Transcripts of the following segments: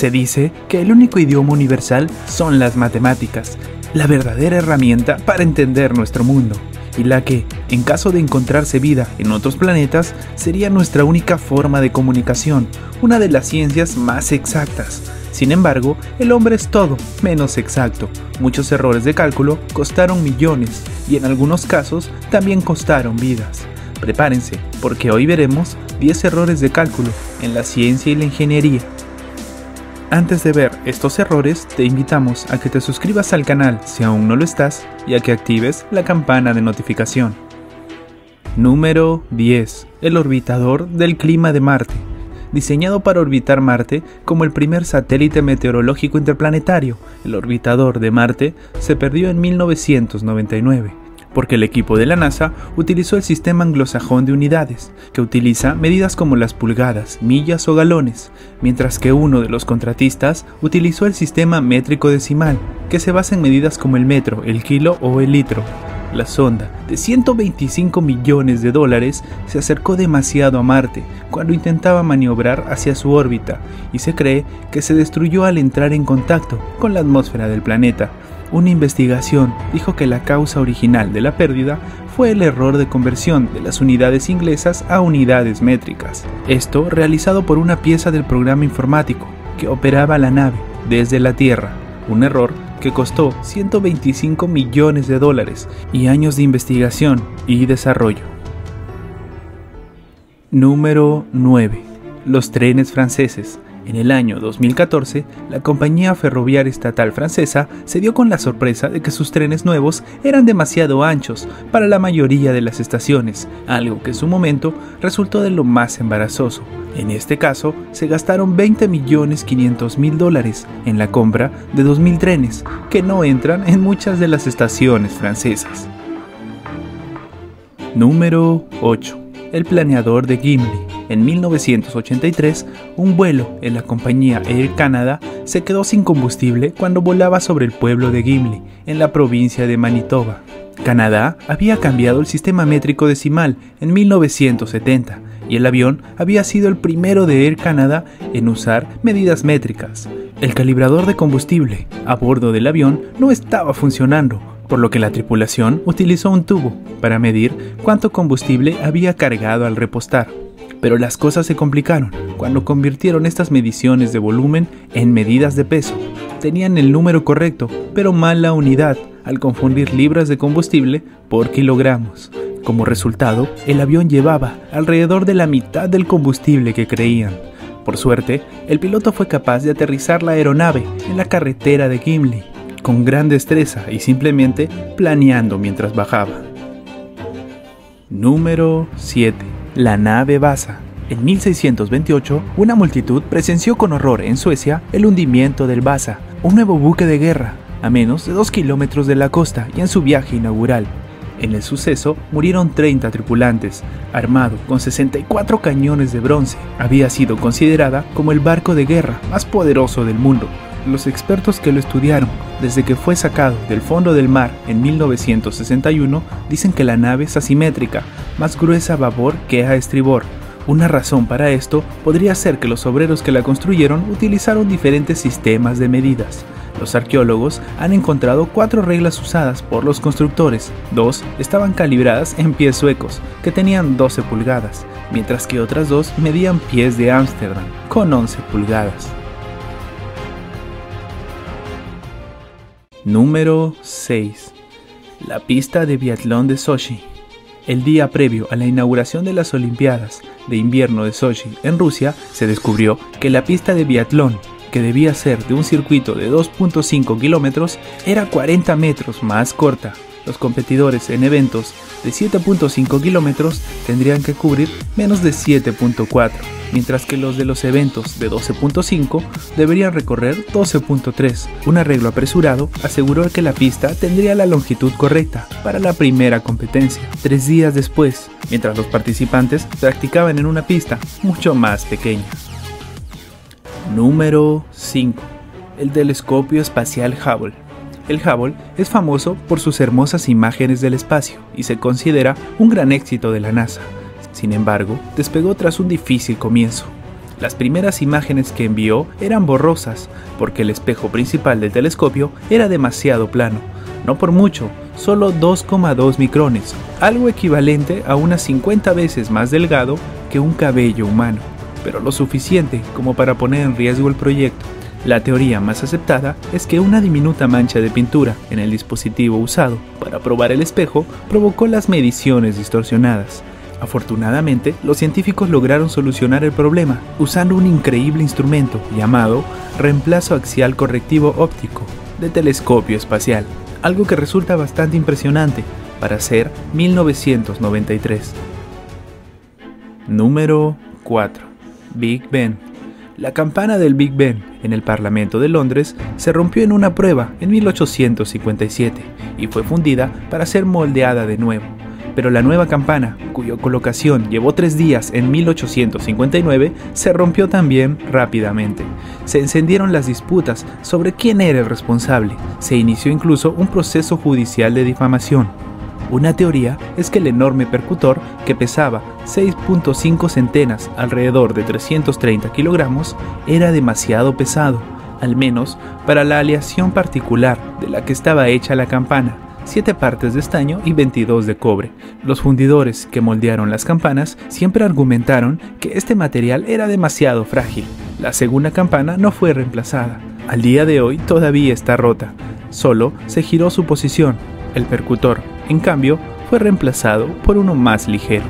Se dice que el único idioma universal son las matemáticas, la verdadera herramienta para entender nuestro mundo, y la que, en caso de encontrarse vida en otros planetas, sería nuestra única forma de comunicación, una de las ciencias más exactas. Sin embargo, el hombre es todo menos exacto. Muchos errores de cálculo costaron millones y en algunos casos también costaron vidas. Prepárense, porque hoy veremos 10 errores de cálculo en la ciencia y la ingeniería. Antes de ver estos errores, te invitamos a que te suscribas al canal si aún no lo estás y a que actives la campana de notificación. Número 10. El orbitador del clima de Marte. Diseñado para orbitar Marte como el primer satélite meteorológico interplanetario, el orbitador de Marte se perdió en 1999 porque el equipo de la NASA utilizó el sistema anglosajón de unidades, que utiliza medidas como las pulgadas, millas o galones, mientras que uno de los contratistas utilizó el sistema métrico decimal, que se basa en medidas como el metro, el kilo o el litro. La sonda, de 125 millones de dólares, se acercó demasiado a Marte cuando intentaba maniobrar hacia su órbita y se cree que se destruyó al entrar en contacto con la atmósfera del planeta, una investigación dijo que la causa original de la pérdida fue el error de conversión de las unidades inglesas a unidades métricas. Esto realizado por una pieza del programa informático que operaba la nave desde la Tierra. Un error que costó 125 millones de dólares y años de investigación y desarrollo. Número 9. Los trenes franceses en el año 2014, la compañía ferroviaria estatal francesa se dio con la sorpresa de que sus trenes nuevos eran demasiado anchos para la mayoría de las estaciones, algo que en su momento resultó de lo más embarazoso. En este caso, se gastaron 20 millones 500 mil dólares en la compra de 2.000 trenes, que no entran en muchas de las estaciones francesas. Número 8. El planeador de Gimli. En 1983, un vuelo en la compañía Air Canada se quedó sin combustible cuando volaba sobre el pueblo de Gimli, en la provincia de Manitoba. Canadá había cambiado el sistema métrico decimal en 1970 y el avión había sido el primero de Air Canada en usar medidas métricas. El calibrador de combustible a bordo del avión no estaba funcionando, por lo que la tripulación utilizó un tubo para medir cuánto combustible había cargado al repostar. Pero las cosas se complicaron cuando convirtieron estas mediciones de volumen en medidas de peso. Tenían el número correcto, pero mal la unidad, al confundir libras de combustible por kilogramos. Como resultado, el avión llevaba alrededor de la mitad del combustible que creían. Por suerte, el piloto fue capaz de aterrizar la aeronave en la carretera de Gimli, con gran destreza y simplemente planeando mientras bajaba. Número 7 la nave Vasa. En 1628, una multitud presenció con horror en Suecia el hundimiento del Vasa, un nuevo buque de guerra, a menos de 2 kilómetros de la costa y en su viaje inaugural. En el suceso murieron 30 tripulantes, armado con 64 cañones de bronce. Había sido considerada como el barco de guerra más poderoso del mundo. Los expertos que lo estudiaron desde que fue sacado del fondo del mar en 1961 dicen que la nave es asimétrica, más gruesa a babor que a estribor. Una razón para esto podría ser que los obreros que la construyeron utilizaron diferentes sistemas de medidas. Los arqueólogos han encontrado cuatro reglas usadas por los constructores. Dos estaban calibradas en pies suecos, que tenían 12 pulgadas, mientras que otras dos medían pies de Ámsterdam, con 11 pulgadas. Número 6. La pista de biatlón de Sochi. El día previo a la inauguración de las Olimpiadas de invierno de Sochi en Rusia, se descubrió que la pista de biatlón, que debía ser de un circuito de 2.5 kilómetros, era 40 metros más corta. Los competidores en eventos de 7.5 kilómetros tendrían que cubrir menos de 7.4 mientras que los de los eventos de 12.5 deberían recorrer 12.3. Un arreglo apresurado aseguró que la pista tendría la longitud correcta para la primera competencia, tres días después, mientras los participantes practicaban en una pista mucho más pequeña. Número 5. El telescopio espacial Hubble. El Hubble es famoso por sus hermosas imágenes del espacio y se considera un gran éxito de la NASA sin embargo, despegó tras un difícil comienzo. Las primeras imágenes que envió eran borrosas, porque el espejo principal del telescopio era demasiado plano, no por mucho, solo 2,2 micrones, algo equivalente a unas 50 veces más delgado que un cabello humano, pero lo suficiente como para poner en riesgo el proyecto. La teoría más aceptada es que una diminuta mancha de pintura en el dispositivo usado para probar el espejo provocó las mediciones distorsionadas. Afortunadamente, los científicos lograron solucionar el problema usando un increíble instrumento llamado reemplazo axial correctivo óptico de telescopio espacial, algo que resulta bastante impresionante para ser 1993. Número 4. Big Ben. La campana del Big Ben en el Parlamento de Londres se rompió en una prueba en 1857 y fue fundida para ser moldeada de nuevo. Pero la nueva campana, cuya colocación llevó tres días en 1859, se rompió también rápidamente. Se encendieron las disputas sobre quién era el responsable. Se inició incluso un proceso judicial de difamación. Una teoría es que el enorme percutor, que pesaba 6.5 centenas, alrededor de 330 kilogramos, era demasiado pesado, al menos para la aleación particular de la que estaba hecha la campana, 7 partes de estaño y 22 de cobre. Los fundidores que moldearon las campanas siempre argumentaron que este material era demasiado frágil. La segunda campana no fue reemplazada. Al día de hoy todavía está rota. Solo se giró su posición. El percutor en cambio, fue reemplazado por uno más ligero.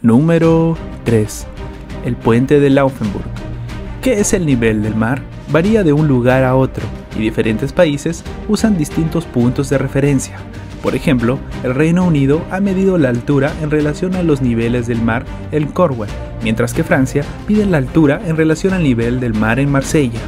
Número 3. El puente de Laufenburg. ¿Qué es el nivel del mar? Varía de un lugar a otro y diferentes países usan distintos puntos de referencia. Por ejemplo, el Reino Unido ha medido la altura en relación a los niveles del mar en Cornwall, mientras que Francia mide la altura en relación al nivel del mar en Marsella.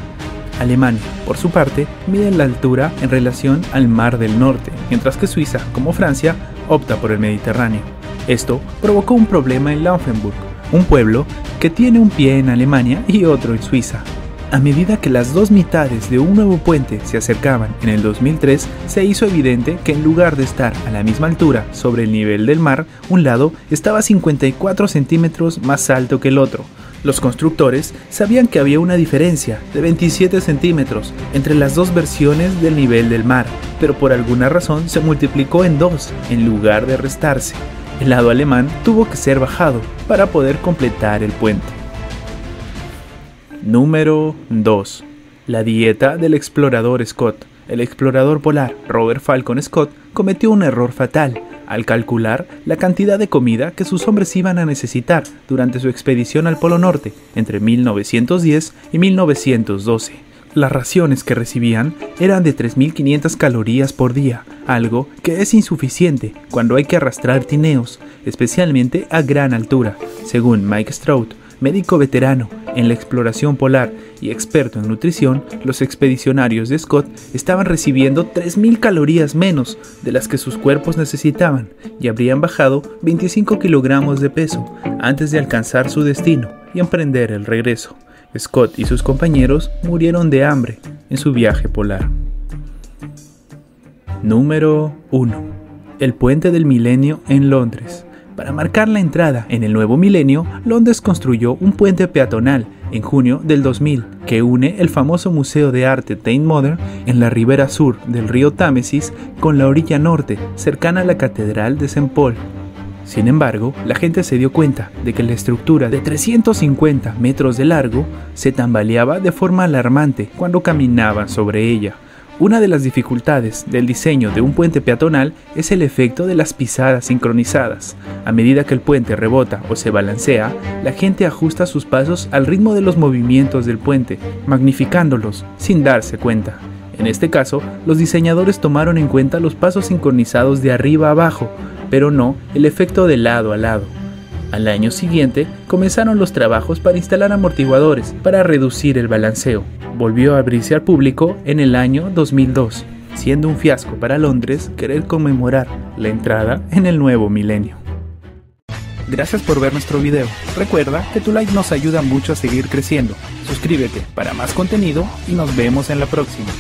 Alemania, por su parte, mide la altura en relación al Mar del Norte, mientras que Suiza, como Francia, opta por el Mediterráneo. Esto provocó un problema en Laufenburg, un pueblo que tiene un pie en Alemania y otro en Suiza. A medida que las dos mitades de un nuevo puente se acercaban en el 2003, se hizo evidente que en lugar de estar a la misma altura sobre el nivel del mar, un lado estaba 54 centímetros más alto que el otro, los constructores sabían que había una diferencia de 27 centímetros entre las dos versiones del nivel del mar, pero por alguna razón se multiplicó en dos en lugar de restarse. El lado alemán tuvo que ser bajado para poder completar el puente. Número 2. La dieta del explorador Scott. El explorador polar Robert Falcon Scott cometió un error fatal al calcular la cantidad de comida que sus hombres iban a necesitar durante su expedición al Polo Norte entre 1910 y 1912. Las raciones que recibían eran de 3.500 calorías por día, algo que es insuficiente cuando hay que arrastrar tineos, especialmente a gran altura, según Mike Stroud, médico veterano en la exploración polar y experto en nutrición, los expedicionarios de Scott estaban recibiendo 3.000 calorías menos de las que sus cuerpos necesitaban y habrían bajado 25 kilogramos de peso antes de alcanzar su destino y emprender el regreso. Scott y sus compañeros murieron de hambre en su viaje polar. Número 1. El puente del milenio en Londres. Para marcar la entrada en el nuevo milenio, Londres construyó un puente peatonal en junio del 2000 que une el famoso Museo de Arte Tate Modern en la ribera sur del río Támesis con la orilla norte, cercana a la Catedral de St. Paul. Sin embargo, la gente se dio cuenta de que la estructura de 350 metros de largo se tambaleaba de forma alarmante cuando caminaban sobre ella una de las dificultades del diseño de un puente peatonal es el efecto de las pisadas sincronizadas. A medida que el puente rebota o se balancea, la gente ajusta sus pasos al ritmo de los movimientos del puente, magnificándolos sin darse cuenta. En este caso, los diseñadores tomaron en cuenta los pasos sincronizados de arriba a abajo, pero no el efecto de lado a lado. Al año siguiente, comenzaron los trabajos para instalar amortiguadores para reducir el balanceo volvió a abrirse al público en el año 2002, siendo un fiasco para Londres querer conmemorar la entrada en el nuevo milenio. Gracias por ver nuestro video. Recuerda que tu like nos ayuda mucho a seguir creciendo. Suscríbete para más contenido y nos vemos en la próxima.